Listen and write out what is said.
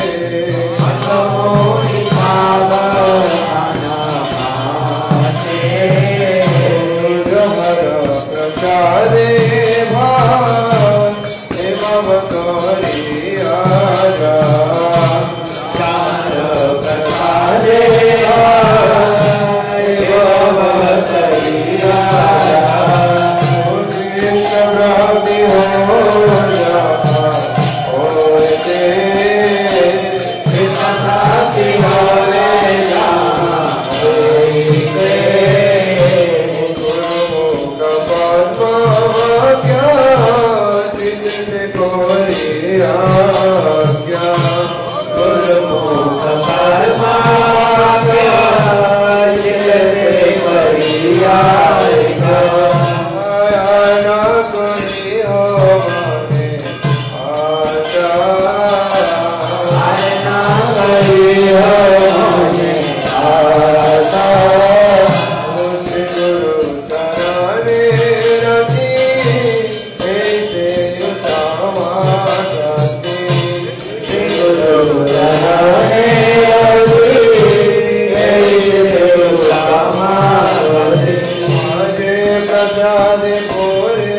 Hare yeah. Radhe ভোরে